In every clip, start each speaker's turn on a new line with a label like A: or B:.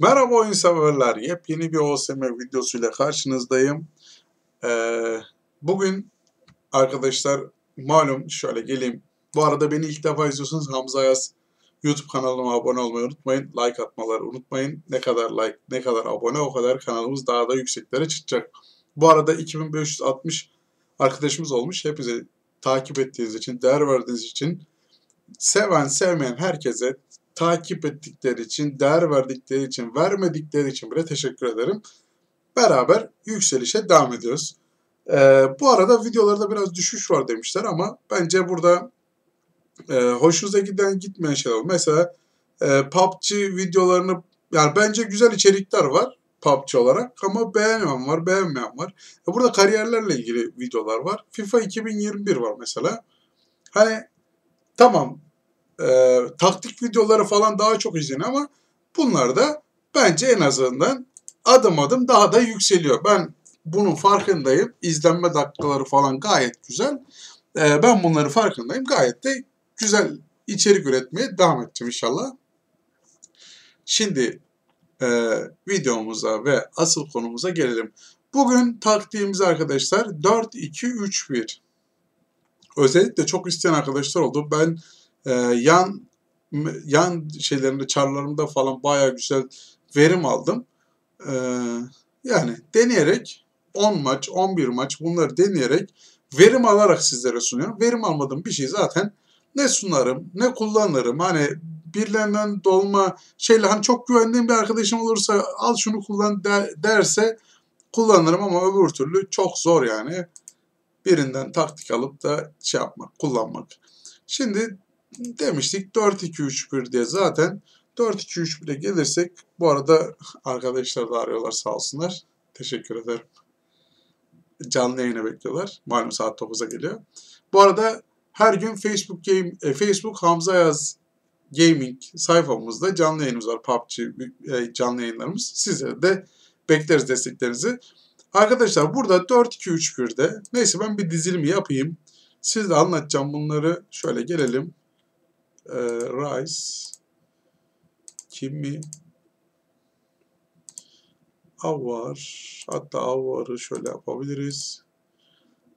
A: Merhaba oyun severler. Yepyeni bir OSM videosuyla karşınızdayım. Ee, bugün arkadaşlar malum şöyle geleyim. Bu arada beni ilk defa izliyorsanız Hamza Yaz YouTube kanalıma abone olmayı unutmayın. Like atmaları unutmayın. Ne kadar like, ne kadar abone o kadar kanalımız daha da yükseklere çıkacak. Bu arada 2560 arkadaşımız olmuş. Hepinize takip ettiğiniz için, değer verdiğiniz için seven sevmeyen herkese takip ettikleri için, değer verdikleri için, vermedikleri için bile teşekkür ederim. Beraber yükselişe devam ediyoruz. Ee, bu arada videolarda biraz düşüş var demişler ama bence burada e, hoşunuza giden gitmeyen şeyler var. Mesela e, PUBG videolarını yani bence güzel içerikler var PUBG olarak ama beğenen var, beğenmeyen var. E, burada kariyerlerle ilgili videolar var. FIFA 2021 var mesela. Hani tamam e, taktik videoları falan daha çok izleniyor ama bunlar da bence en azından adım adım daha da yükseliyor. Ben bunun farkındayım. İzlenme dakikaları falan gayet güzel. E, ben bunları farkındayım. Gayet de güzel içerik üretmeye devam edeceğim inşallah. Şimdi e, videomuza ve asıl konumuza gelelim. Bugün taktiğimiz arkadaşlar 4-2-3-1. Özellikle çok isteyen arkadaşlar oldu. Ben e, yan yan şeylerinde, çarlarımda falan baya güzel verim aldım. E, yani deneyerek 10 maç, 11 maç bunları deneyerek verim alarak sizlere sunuyorum. Verim almadığım bir şey zaten ne sunarım, ne kullanırım. Hani birilerinden dolma şeyle hani çok güvendiğim bir arkadaşım olursa al şunu kullan der, derse kullanırım ama öbür türlü çok zor yani. Birinden taktik alıp da şey yapmak, kullanmak. Şimdi demiştik 4-2-3-1 diye zaten 4-2-3-1'e gelirsek bu arada arkadaşlar da arıyorlar sağ olsunlar. Teşekkür ederim. Canlı yayına bekliyorlar. Malum saat 9'a geliyor. Bu arada her gün Facebook Game, e, Facebook Hamza Yaz Gaming sayfamızda canlı yayınımız var. PUBG e, canlı yayınlarımız. Sizlere de bekleriz desteklerinizi. Arkadaşlar burada 4-2-3-1'de neyse ben bir dizilim yapayım. Siz de anlatacağım bunları. Şöyle gelelim. Ee, Rice kimi Avar hatta Avar'ı şöyle yapabiliriz.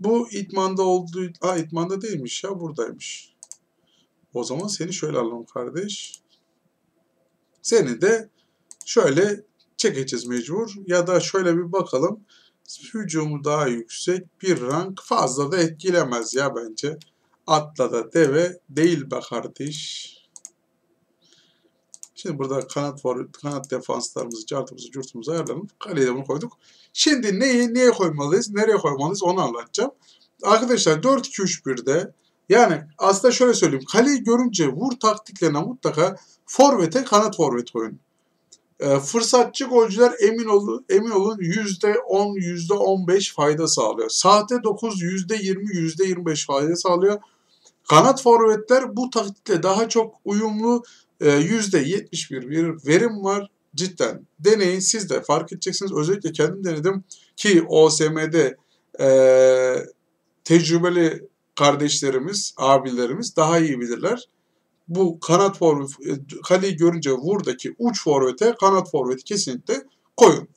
A: Bu itmanda olduğu... Aa itmanda değilmiş ya buradaymış. O zaman seni şöyle alalım kardeş. Seni de şöyle çekeceğiz mecbur. Ya da şöyle bir bakalım. Hücumu daha yüksek. Bir rank fazla da etkilemez ya bence. Atla da deve değil be kardeş. Şimdi burada kanat var, kanat defanslarımızı, cartımızı, curtumuzu ayarlayalım. Kaleye de bunu koyduk. Şimdi neyi, neye koymalıyız, nereye koymalıyız onu anlatacağım. Arkadaşlar 4-2-3-1'de yani aslında şöyle söyleyeyim. Kaleyi görünce vur taktiklerine mutlaka forvete kanat forvet koyun. E, fırsatçı golcüler emin olun, emin olun %10, %15 fayda sağlıyor. Sahte 9 %20, %25 fayda sağlıyor. Kanat forvetler bu taktikle daha çok uyumlu e, %71 bir verim var. Cidden deneyin siz de fark edeceksiniz. Özellikle kendim denedim ki OSM'de e, tecrübeli kardeşlerimiz, abilerimiz daha iyi bilirler. Bu kanat forvet, kaleyi görünce vurdaki uç forvete kanat forveti kesinlikle koyun.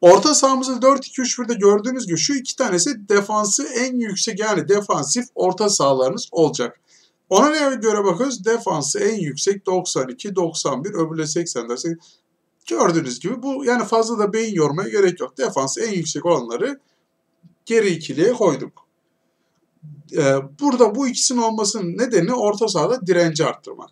A: Orta sahamızda 4-2-3-1'de gördüğünüz gibi şu iki tanesi defansı en yüksek yani defansif orta sahalarınız olacak. Ona ne göre bakıyoruz? Defansı en yüksek 92-91 öbürle 80 dersek gördüğünüz gibi bu yani fazla da beyin yormaya gerek yok. Defansı en yüksek olanları geri ikiliye koyduk. Ee, burada bu ikisinin olmasının nedeni orta sahada direnci arttırmak.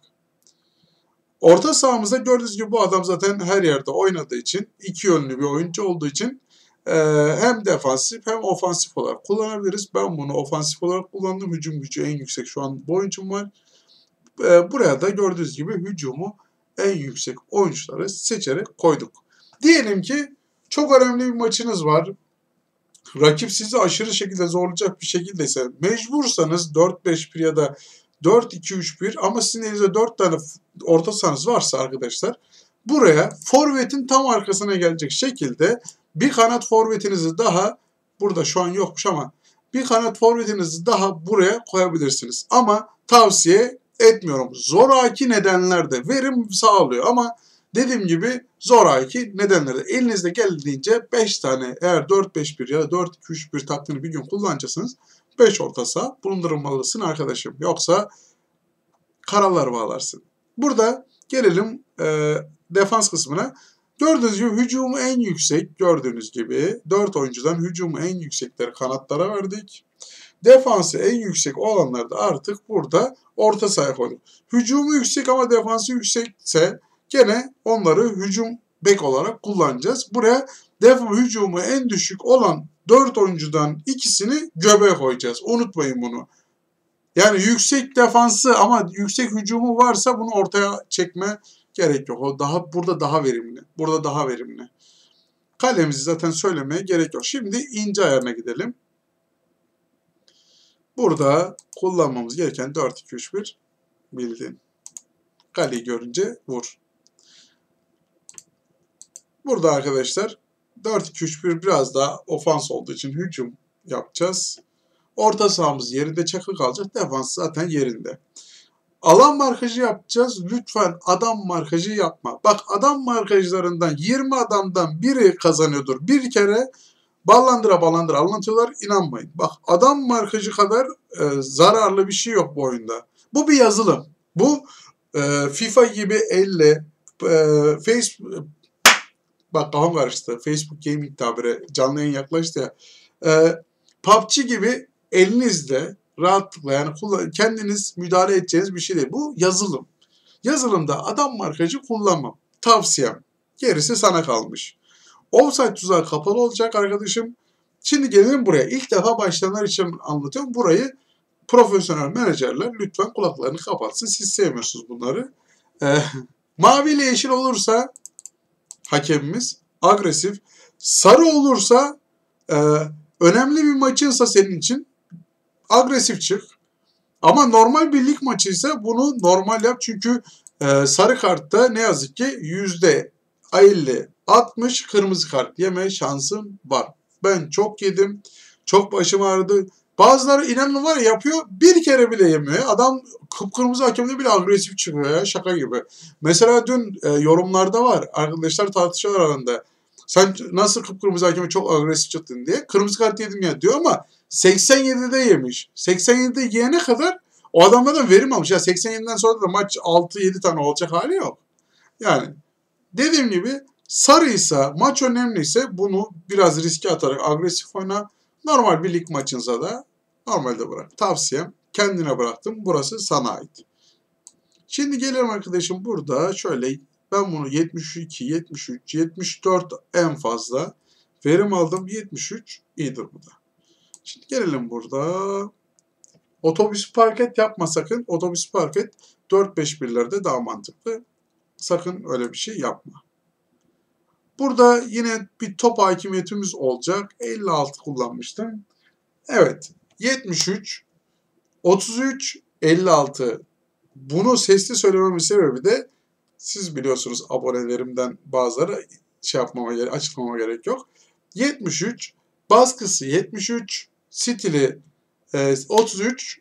A: Orta sahamızda gördüğünüz gibi bu adam zaten her yerde oynadığı için, iki yönlü bir oyuncu olduğu için e, hem defansif hem ofansif olarak kullanabiliriz. Ben bunu ofansif olarak kullandım. Hücum gücü en yüksek şu an bu oyuncum var. E, buraya da gördüğünüz gibi hücumu en yüksek oyuncuları seçerek koyduk. Diyelim ki çok önemli bir maçınız var rakip sizi aşırı şekilde zorlayacak bir şekilde ise mecbursanız 4-5-1 ya da 4-2-3-1 ama sizin elinizde 4 tane orta sahanız varsa arkadaşlar buraya forvetin tam arkasına gelecek şekilde bir kanat forvetinizi daha burada şu an yokmuş ama bir kanat forvetinizi daha buraya koyabilirsiniz. Ama tavsiye etmiyorum. Zoraki nedenlerde verim sağlıyor ama Dediğim gibi zoraki nedenleri. Elinizde geldiğince 5 tane eğer 4-5-1 ya da 4-2-3-1 taktiğini bir gün kullanacaksınız. 5 orta saha bulundurmalısın arkadaşım. Yoksa karalar bağlarsın. Burada gelelim e, defans kısmına. Gördüğünüz gibi hücumu en yüksek gördüğünüz gibi 4 oyuncudan hücumu en yüksekleri kanatlara verdik. Defansı en yüksek olanlar da artık burada orta sahaya koyduk. Hücumu yüksek ama defansı yüksekse gene onları hücum bek olarak kullanacağız. Buraya defans hücumu en düşük olan 4 oyuncudan ikisini göbeğe koyacağız. Unutmayın bunu. Yani yüksek defansı ama yüksek hücumu varsa bunu ortaya çekme gerek yok. O daha burada daha verimli. Burada daha verimli. Kalemizi zaten söylemeye gerek yok. Şimdi ince ayarına gidelim. Burada kullanmamız gereken 4-2-3-1 bildin. Kaleyi görünce vur. Burada arkadaşlar 4-2-3-1 biraz daha ofans olduğu için hücum yapacağız. Orta sahamız yerinde çakı kalacak. Defans zaten yerinde. Alan markajı yapacağız. Lütfen adam markajı yapma. Bak adam markajlarından 20 adamdan biri kazanıyordur. Bir kere ballandıra ballandıra anlatıyorlar. İnanmayın. Bak adam markajı kadar e, zararlı bir şey yok bu oyunda. Bu bir yazılım. Bu e, FIFA gibi elle e, Facebook bak kafam karıştı. Facebook Gaming tabiri canlı yayın yaklaştı ya. E, PUBG gibi elinizle rahatlıkla yani kullan, kendiniz müdahale edeceğiniz bir şey değil. Bu yazılım. Yazılımda adam markacı kullanmam. Tavsiyem. Gerisi sana kalmış. Offside tuzağı kapalı olacak arkadaşım. Şimdi gelelim buraya. İlk defa başlayanlar için anlatıyorum. Burayı profesyonel menajerler lütfen kulaklarını kapatsın. Siz sevmiyorsunuz bunları. Ee, mavi ile yeşil olursa hakemimiz agresif. Sarı olursa e, önemli bir maçınsa senin için agresif çık. Ama normal bir lig maçı ise bunu normal yap. Çünkü e, sarı kartta ne yazık ki yüzde 50 60 kırmızı kart yeme şansın var. Ben çok yedim. Çok başım ağrıdı. Bazıları inanın var ya yapıyor bir kere bile yemiyor. Adam kıpkırmızı hakemde bile agresif çıkıyor ya şaka gibi. Mesela dün e, yorumlarda var arkadaşlar tartışıyorlar arasında. Sen nasıl kıpkırmızı hakeme çok agresif çıktın diye. Kırmızı kart yedim ya diyor ama 87'de yemiş. 87'de yiyene kadar o adamlardan verim almış. Ya 87'den sonra da maç 6-7 tane olacak hali yok. Yani dediğim gibi sarıysa, maç önemliyse bunu biraz riske atarak agresif oyna. Normal bir lig maçınıza da normalde bırak. Tavsiyem kendine bıraktım. Burası sana ait. Şimdi gelelim arkadaşım burada şöyle ben bunu 72, 73, 74 en fazla verim aldım. 73 iyidir bu da. Şimdi gelelim burada. Otobüs park et yapma sakın. Otobüs park et 4-5 birlerde daha mantıklı. Sakın öyle bir şey yapma. Burada yine bir top hakimiyetimiz olacak. 56 kullanmıştım. Evet. 73, 33, 56. Bunu sesli söylememin sebebi de siz biliyorsunuz abonelerimden bazıları şey yapmama, açıklamama gerek yok. 73, baskısı 73, stili e, 33,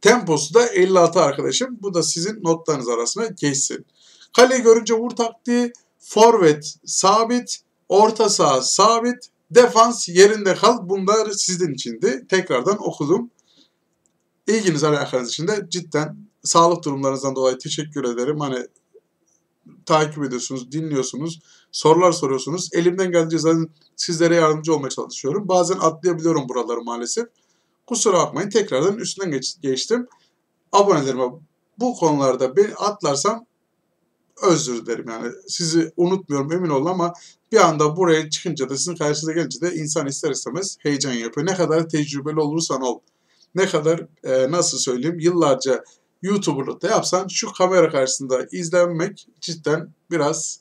A: temposu da 56 arkadaşım. Bu da sizin notlarınız arasına geçsin. Kale görünce vur taktiği, forvet sabit, orta saha sabit, defans yerinde kal. Bunlar sizin içindi. Tekrardan okudum. İlginiz alakanız için de cidden sağlık durumlarınızdan dolayı teşekkür ederim. Hani takip ediyorsunuz, dinliyorsunuz, sorular soruyorsunuz. Elimden geldiğince zaten sizlere yardımcı olmaya çalışıyorum. Bazen atlayabiliyorum buraları maalesef. Kusura bakmayın. Tekrardan üstünden geç, geçtim. Abonelerime bu konularda bir atlarsam özür dilerim yani. Sizi unutmuyorum emin olun ama bir anda buraya çıkınca da sizin karşınıza gelince de insan ister istemez heyecan yapıyor. Ne kadar tecrübeli olursan ol. Ne kadar e, nasıl söyleyeyim yıllarca YouTuber'lıkta yapsan şu kamera karşısında izlenmek cidden biraz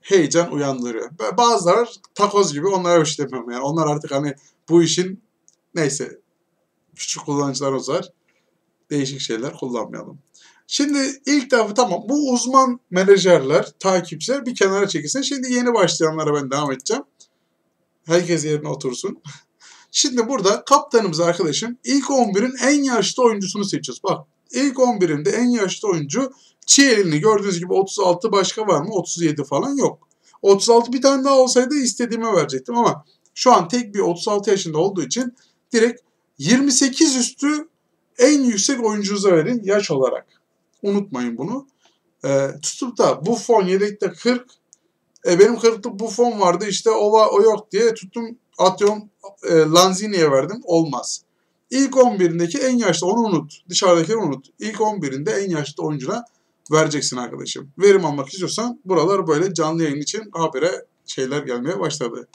A: heyecan uyandırıyor. Bazıları takoz gibi onlara şey demiyorum yani. Onlar artık hani bu işin neyse küçük kullanıcılarımız var. Değişik şeyler kullanmayalım. Şimdi ilk defa tamam bu uzman menajerler, takipçiler bir kenara çekilsin. Şimdi yeni başlayanlara ben devam edeceğim. Herkes yerine otursun. Şimdi burada kaptanımız arkadaşım ilk 11'in en yaşlı oyuncusunu seçiyoruz. Bak İlk 11'imde en yaşlı oyuncu Çiğelini gördüğünüz gibi 36 başka var mı? 37 falan yok. 36 bir tane daha olsaydı istediğime verecektim ama şu an tek bir 36 yaşında olduğu için direkt 28 üstü en yüksek oyuncunuza verin yaş olarak. Unutmayın bunu. Ee, tutup da bu fon yedekte 40 e, benim 40'lık bu fon vardı işte o, o yok diye tuttum atıyorum e, Lanzini'ye verdim. Olmaz. İlk 11'indeki en yaşlı onu unut. Dışarıdakileri unut. İlk 11'inde en yaşlı oyuncuna vereceksin arkadaşım. Verim almak istiyorsan buralar böyle canlı yayın için habere şeyler gelmeye başladı.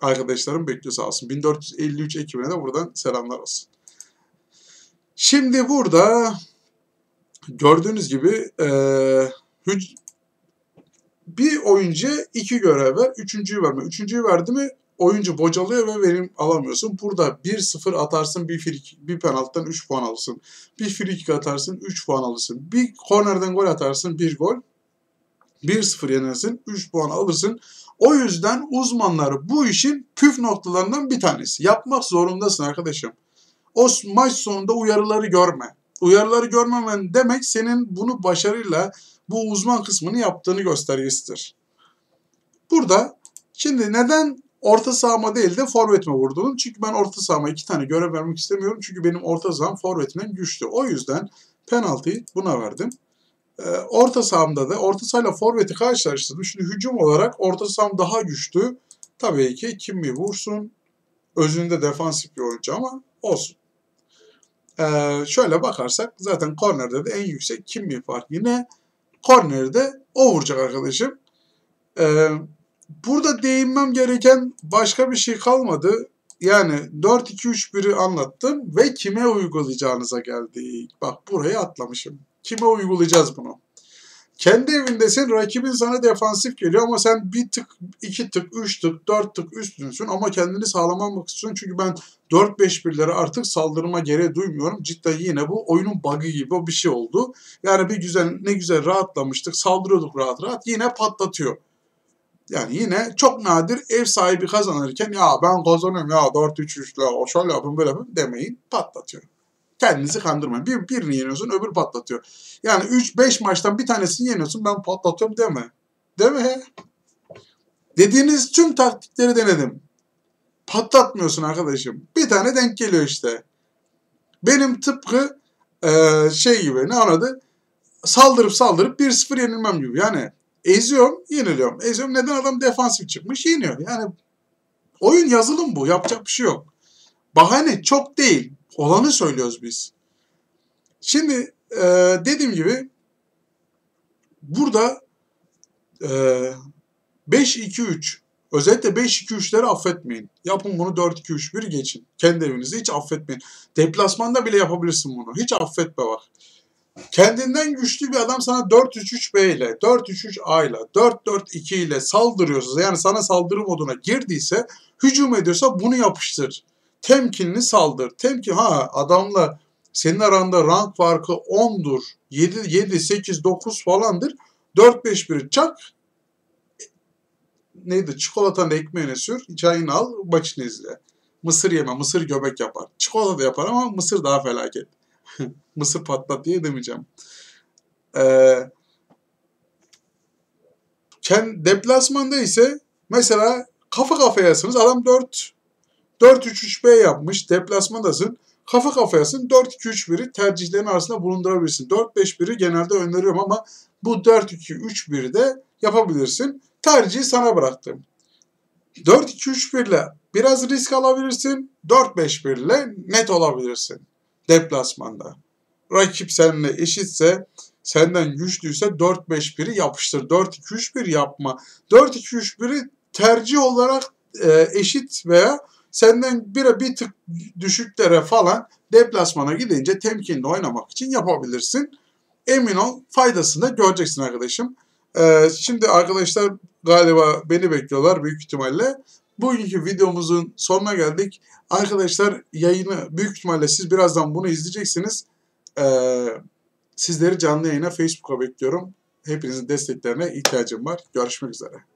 A: Arkadaşlarım bekliyor sağ olsun. 1453 ekibine de buradan selamlar olsun. Şimdi burada gördüğünüz gibi e, bir oyuncuya iki görev ver. Üçüncüyü verme. Üçüncüyü verdi mi oyuncu bocalıyor ve verim alamıyorsun. Burada 1-0 atarsın bir free bir penaltıdan 3 puan alırsın. Bir free kick atarsın 3 puan alırsın. Bir kornerden gol atarsın 1 gol. 1-0 yenersin 3 puan alırsın. O yüzden uzmanlar bu işin püf noktalarından bir tanesi. Yapmak zorundasın arkadaşım. O maç sonunda uyarıları görme. Uyarıları görmemen demek senin bunu başarıyla bu uzman kısmını yaptığını göstergesidir. Burada şimdi neden orta sahama değil de forvetime vurdum. Çünkü ben orta sahama iki tane görev vermek istemiyorum. Çünkü benim orta saham forvetimden güçlü. O yüzden penaltıyı buna verdim. Ee, orta sahamda da orta sahayla forveti karşılaştırdım. Şimdi hücum olarak orta saham daha güçlü. Tabii ki kim mi vursun. Özünde defansif bir oyuncu ama olsun. Ee, şöyle bakarsak zaten kornerde de en yüksek kim var? Yine kornerde o vuracak arkadaşım. Ee, burada değinmem gereken başka bir şey kalmadı. Yani 4-2-3-1'i anlattım ve kime uygulayacağınıza geldik. Bak burayı atlamışım. Kime uygulayacağız bunu? Kendi evindesin rakibin sana defansif geliyor ama sen bir tık, iki tık, üç tık, dört tık üstünsün ama kendini sağlamamak istiyorsun. Çünkü ben 4-5-1'lere artık saldırıma gereği duymuyorum. Cidden yine bu oyunun bug'ı gibi bir şey oldu. Yani bir güzel ne güzel rahatlamıştık saldırıyorduk rahat rahat yine patlatıyor. Yani yine çok nadir ev sahibi kazanırken ya ben kazanıyorum ya 4-3-3'le o şöyle yapın böyle yapın demeyin patlatıyor. Kendinizi kandırmayın. Bir, birini yeniyorsun öbür patlatıyor. Yani 3-5 maçtan bir tanesini yeniyorsun ben patlatıyorum deme. Deme. Dediğiniz tüm taktikleri denedim. Patlatmıyorsun arkadaşım. Bir tane denk geliyor işte. Benim tıpkı e, şey gibi ne anladı? Saldırıp saldırıp 1-0 yenilmem gibi. Yani eziyorum, yeniliyorum. Eziyorum. Neden adam defansif çıkmış? Yeniyor. Yani oyun yazılım bu. Yapacak bir şey yok. Bahane çok değil. Olanı söylüyoruz biz. Şimdi e, dediğim gibi burada e, 5-2-3 özellikle 5-2-3'leri affetmeyin. Yapın bunu 4-2-3-1 geçin. Kendi evinizde hiç affetmeyin. Deplasmanda bile yapabilirsin bunu. Hiç affetme bak. Kendinden güçlü bir adam sana 4-3-3-B ile, 4-3-3-A ile, 4-4-2 ile saldırıyorsa yani sana saldırı moduna girdiyse hücum ediyorsa bunu yapıştır temkinli saldır. Temkin ha adamla senin aranda rank farkı 10'dur. 7, 7, 8, 9 falandır. 4, 5, 1 çak. Neydi? Çikolatanın ekmeğine sür. Çayını al. Maçını izle. Mısır yeme. Mısır göbek yapar. Çikolata da yapar ama mısır daha felaket. mısır patlat diye demeyeceğim. Ee, deplasmanda ise mesela kafa kafayasınız. Adam 4 4-3-3-B yapmış. Deplasmandasın. Kafa kafayasın. 4-2-3-1'i tercihlerin arasında bulundurabilirsin. 4-5-1'i genelde öneriyorum ama bu 4-2-3-1'i de yapabilirsin. Tercihi sana bıraktım. 4-2-3-1 ile biraz risk alabilirsin. 4-5-1 ile net olabilirsin. Deplasmanda. Rakip seninle eşitse senden güçlüyse 4-5-1'i yapıştır. 4-2-3-1 yapma. 4-2-3-1'i tercih olarak e, eşit veya senden bir, bir tık düşüklere falan deplasmana gidince temkinli oynamak için yapabilirsin. Emin ol faydasını da göreceksin arkadaşım. Ee, şimdi arkadaşlar galiba beni bekliyorlar büyük ihtimalle. Bugünkü videomuzun sonuna geldik. Arkadaşlar yayını büyük ihtimalle siz birazdan bunu izleyeceksiniz. Ee, sizleri canlı yayına Facebook'a bekliyorum. Hepinizin desteklerine ihtiyacım var. Görüşmek üzere.